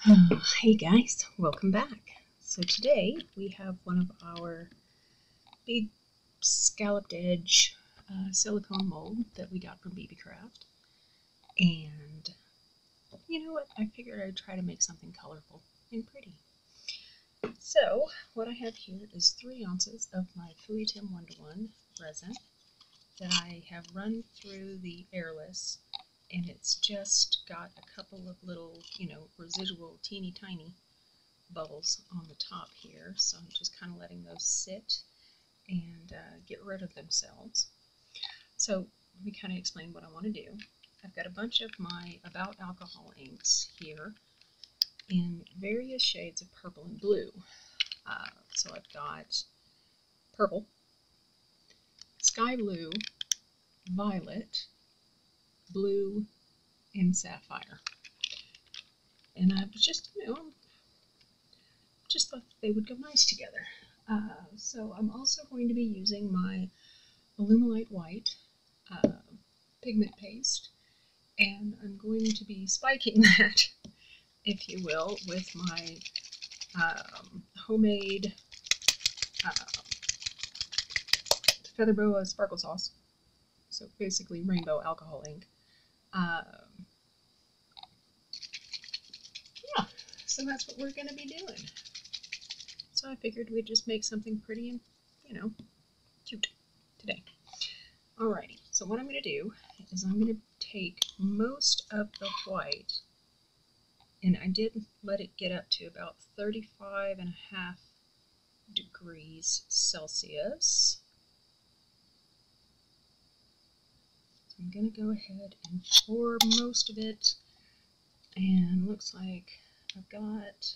hey guys, welcome back. So today we have one of our big scalloped edge uh, silicone mold that we got from Beebeecraft. And you know what? I figured I'd try to make something colorful and pretty. So what I have here is three ounces of my Fuhitim 1-to-1 resin that I have run through the airless and it's just got a couple of little, you know, residual teeny tiny bubbles on the top here. So I'm just kind of letting those sit and uh, get rid of themselves. So let me kind of explain what I want to do. I've got a bunch of my About Alcohol inks here in various shades of purple and blue. Uh, so I've got purple, sky blue, violet, blue, and sapphire. And I was just, you know, just thought they would go nice together. Uh, so I'm also going to be using my Alumilite White uh, pigment paste, and I'm going to be spiking that, if you will, with my um, homemade uh, Feather Boa Sparkle Sauce. So basically rainbow alcohol ink. Um, yeah, so that's what we're going to be doing. So I figured we'd just make something pretty and, you know, cute today. Alrighty, so what I'm going to do is I'm going to take most of the white, and I did let it get up to about 35 and a half degrees Celsius. I'm going to go ahead and pour most of it. And looks like I've got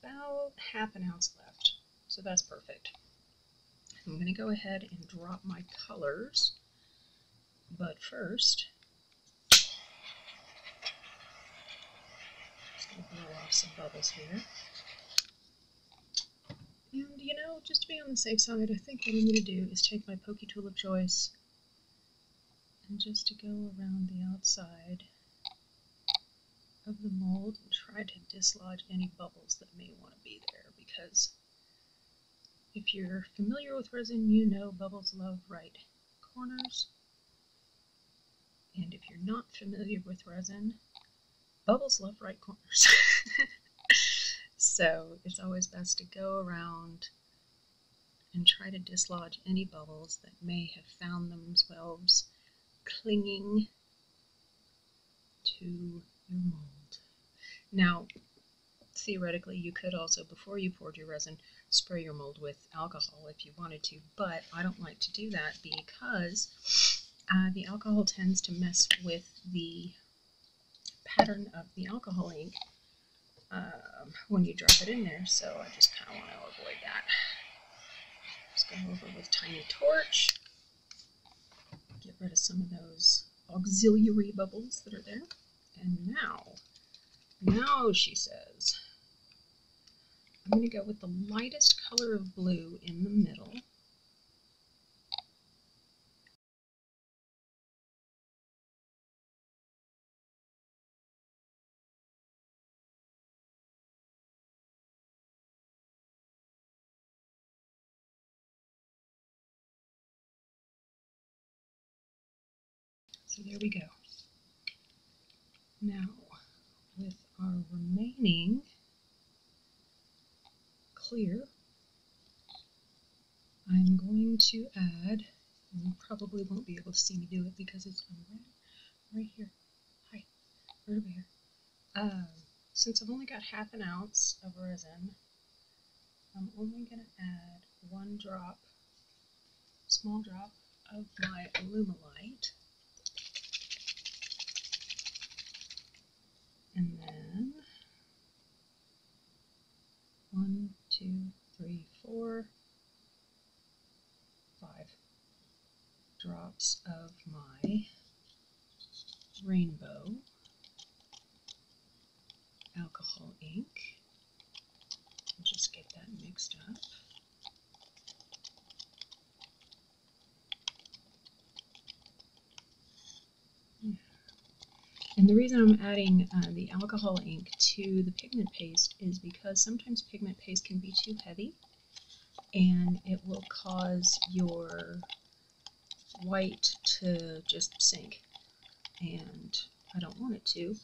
about half an ounce left. So that's perfect. I'm going to go ahead and drop my colors. But first, just going to blow off some bubbles here. And you know, just to be on the safe side, I think what I'm going to do is take my pokey tool of choice and just to go around the outside of the mold and try to dislodge any bubbles that may want to be there because if you're familiar with resin, you know bubbles love right corners. And if you're not familiar with resin, bubbles love right corners. so it's always best to go around and try to dislodge any bubbles that may have found themselves clinging to your mold. Now, theoretically, you could also, before you poured your resin, spray your mold with alcohol if you wanted to, but I don't like to do that because uh, the alcohol tends to mess with the pattern of the alcohol ink um, when you drop it in there, so I just kind of want to avoid that. Just go over with tiny torch rid of some of those auxiliary bubbles that are there. And now, now she says, I'm going to go with the lightest color of blue in the middle. So there we go. Now, with our remaining clear, I'm going to add, you probably won't be able to see me do it because it's right, right here. Hi, right over here. Um, since I've only got half an ounce of resin, I'm only going to add one drop, small drop of my Alumilite. and then one, two, three, four, five drops of my rainbow alcohol ink. Just get that mixed up. And And the reason I'm adding uh, the alcohol ink to the pigment paste is because sometimes pigment paste can be too heavy and it will cause your white to just sink and I don't want it to.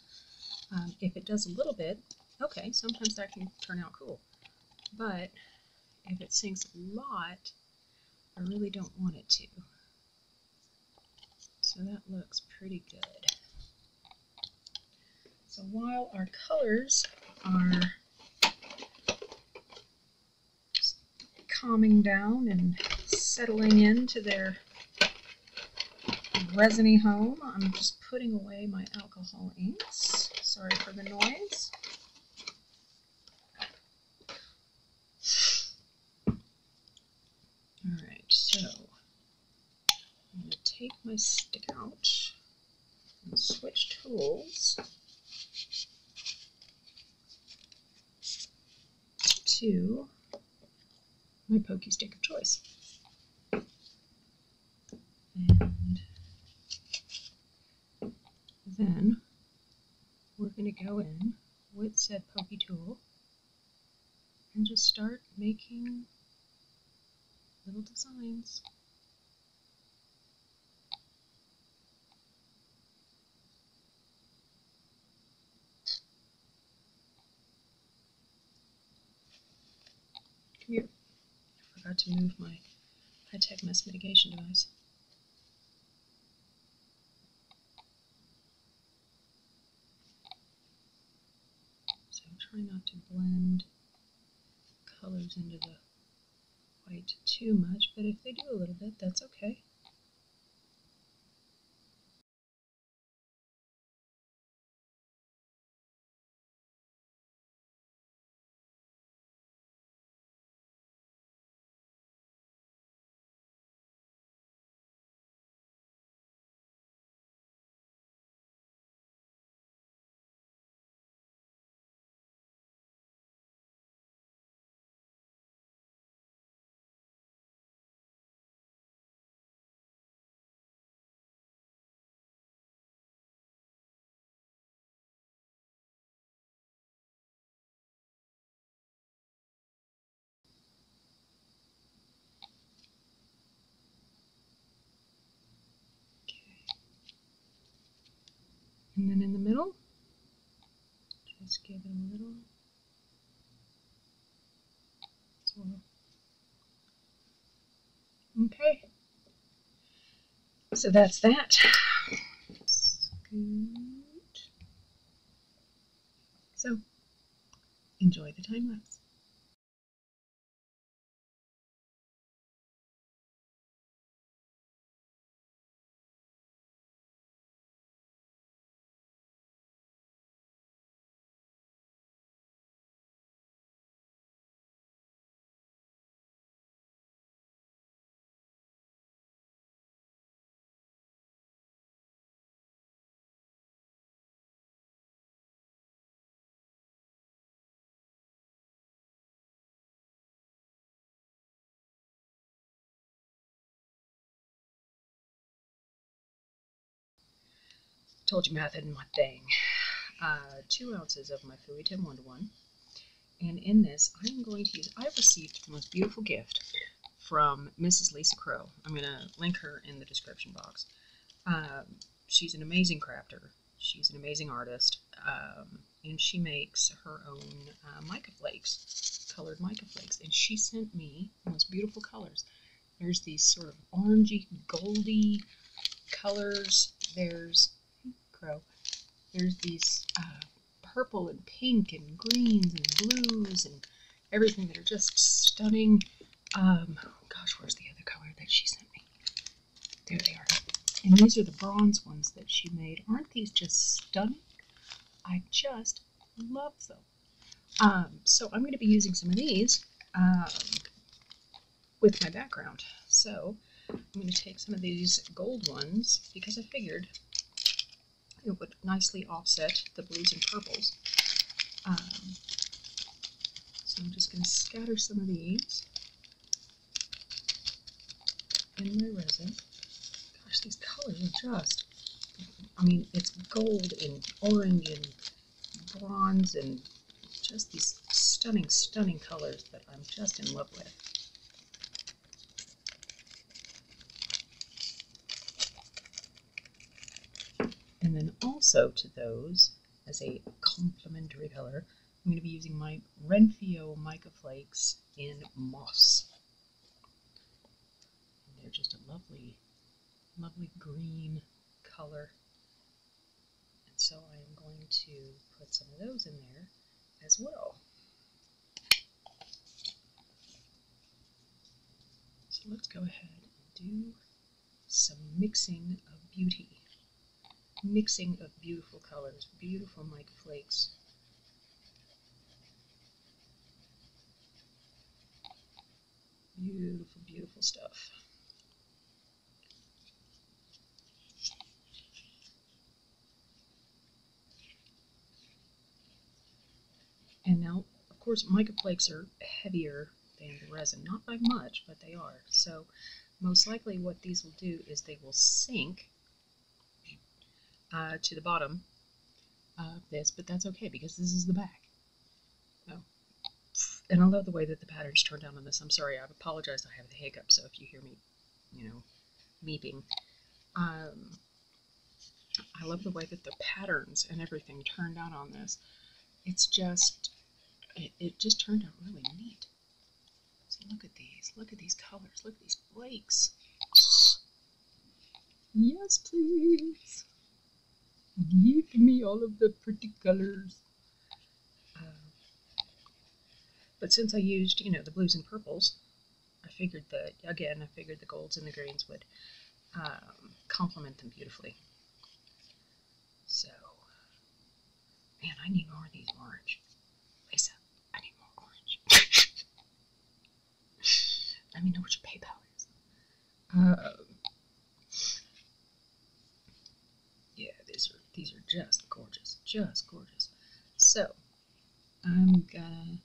Um, if it does a little bit, okay, sometimes that can turn out cool. But if it sinks a lot, I really don't want it to. So that looks pretty good. So while our colors are calming down and settling into their resiny home, I'm just putting away my alcohol inks. Sorry for the noise. Alright, so I'm going to take my stick out and switch tools to my pokey stick of choice. Then we're going to go in with said pokey tool and just start making little designs. Come here. I forgot to move my high-tech mess mitigation device. So try not to blend colors into the white too much, but if they do a little bit, that's okay. Okay. And then in the middle, just give it a little swirl. Okay. So that's that. Scoot. So, enjoy the time lapse. Told you math isn't my thing. Uh, two ounces of my Fooey one to one. And in this, I'm going to use, I received the most beautiful gift from Mrs. Lisa Crow. I'm going to link her in the description box. Um, she's an amazing crafter. She's an amazing artist. Um, and she makes her own uh, mica flakes, colored mica flakes. And she sent me the most beautiful colors. There's these sort of orangey, goldy colors. There's crow. There's these uh, purple and pink and greens and blues and everything that are just stunning. Um, gosh, where's the other color that she sent me? There they are. And these are the bronze ones that she made. Aren't these just stunning? I just love them. Um, so I'm going to be using some of these um, with my background. So I'm going to take some of these gold ones because I figured it would nicely offset the blues and purples. Um, so I'm just going to scatter some of these in my resin. Gosh, these colors are just I mean, it's gold and orange and bronze and just these stunning, stunning colors that I'm just in love with. And then also to those, as a complementary color, I'm going to be using my Renfio Mica Flakes in Moss. And they're just a lovely, lovely green color. And so I am going to put some of those in there as well. So let's go ahead and do some mixing of beauty mixing of beautiful colors, beautiful mica flakes. Beautiful, beautiful stuff. And now, of course, mica flakes are heavier than the resin. Not by much, but they are. So most likely what these will do is they will sink uh, to the bottom of this, but that's okay because this is the back. Oh. And I love the way that the patterns turned out on this. I'm sorry, I've apologized. I have the hiccup, so if you hear me, you know, meeping. Um, I love the way that the patterns and everything turned out on this. It's just, it, it just turned out really neat. So look at these, look at these colors, look at these flakes. Yes, please. Give me all of the pretty colors. Uh, but since I used, you know, the blues and purples, I figured that, again, I figured the golds and the greens would um, complement them beautifully. So, man, I need more of these orange. Lisa, I need more orange. Let me know what your PayPal is. Uh, These are just gorgeous, just gorgeous. So, I'm gonna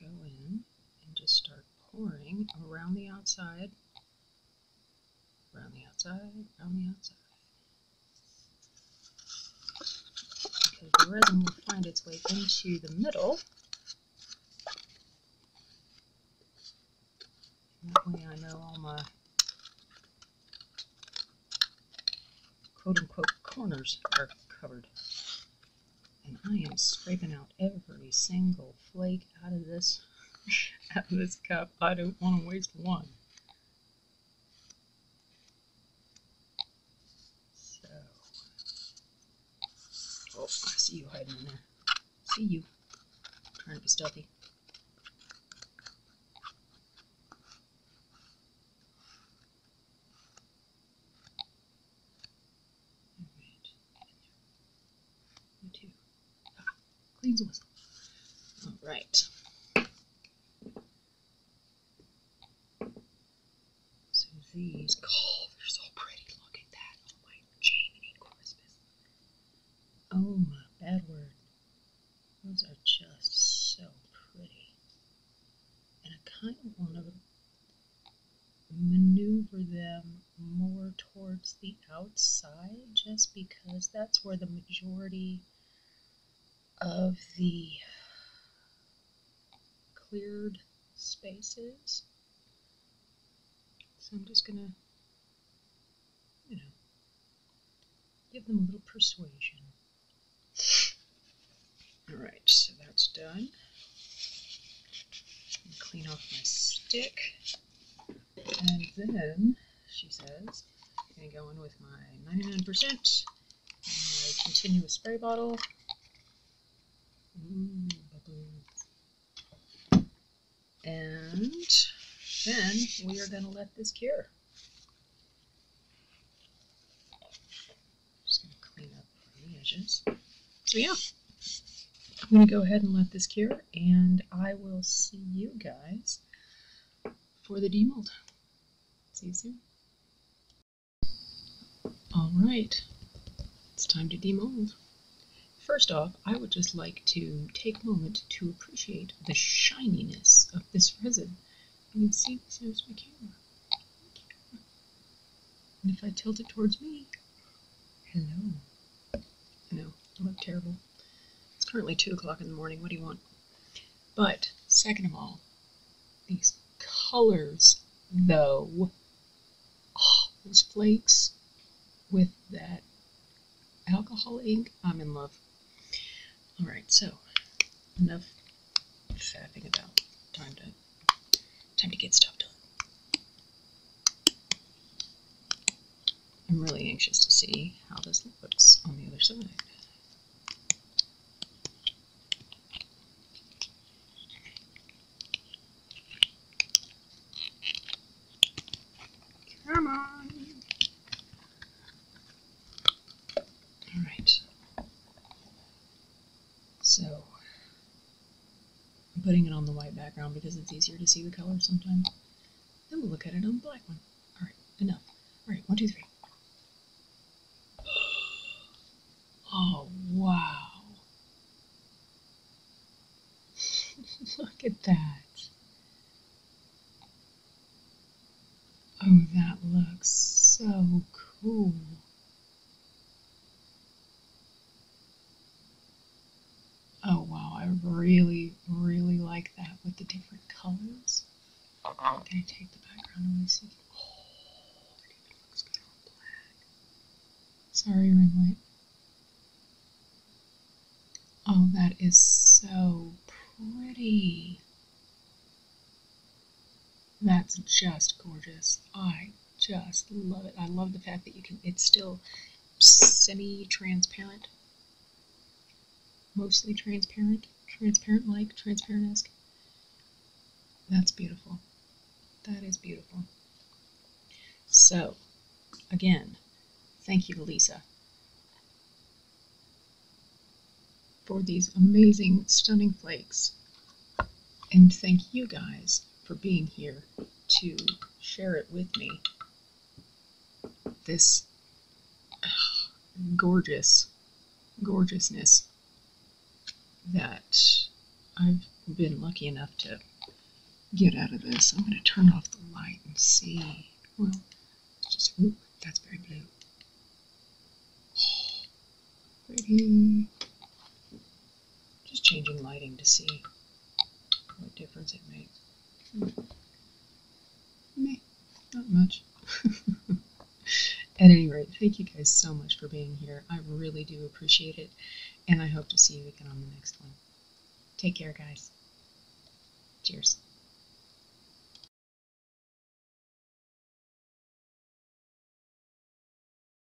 go in and just start pouring around the outside, around the outside, around the outside. Because the resin will find its way into the middle. that way I know all my quote unquote corners are covered. And I am scraping out every single flake out of this out of this cup. I don't want to waste one. So Oh, I see you hiding in there. See you. Trying to be stealthy. Cleans whistle. All right. So these, oh, they're so pretty. Look at that. Oh my Jamie Christmas. Oh my bad word. Those are just so pretty. And I kind of want to maneuver them more towards the outside just because that's where the majority of the cleared spaces. So I'm just going to, you know, give them a little persuasion. Alright, so that's done. Clean off my stick. And then, she says, I'm going to go in with my 99% my continuous spray bottle. And then we are going to let this cure. Just going to clean up the edges. So yeah, I'm going to go ahead and let this cure, and I will see you guys for the demold. See you soon. All right, it's time to demold. First off, I would just like to take a moment to appreciate the shininess of this resin. You can see this, here's my camera. And if I tilt it towards me, Hello. I know, I look terrible. It's currently 2 o'clock in the morning. What do you want? But, second of all, these colors, though, oh, those flakes with that alcohol ink, I'm in love. Alright, so, enough fapping about. Time to, time to get stuff done. I'm really anxious to see how this looks on the other side. Come on. All right. So I'm putting it on the white background because it's easier to see the color sometimes. Then we'll look at it on the black one. All right, enough. All right, one, two, three. Oh, wow. Look at that. Oh, that looks so cool. Oh, wow. I really, really like that with the different colors. To take the background away so you can. Oh, it even looks good on black. Sorry, ring light. Oh, that is so pretty. That's just gorgeous. I just love it. I love the fact that you can, it's still semi-transparent. Mostly transparent. Transparent-like, transparent-esque. That's beautiful. That is beautiful. So, again, thank you Lisa for these amazing, stunning flakes. And thank you guys for being here to share it with me. This gorgeous gorgeousness that I've been lucky enough to get out of this. I'm going to turn off the light and see. Well, just, ooh, that's very blue. Pretty. Just changing lighting to see what difference it makes. Hmm. Meh, not much. At any rate, thank you guys so much for being here. I really do appreciate it, and I hope to see you again on the next one. Take care, guys. Cheers.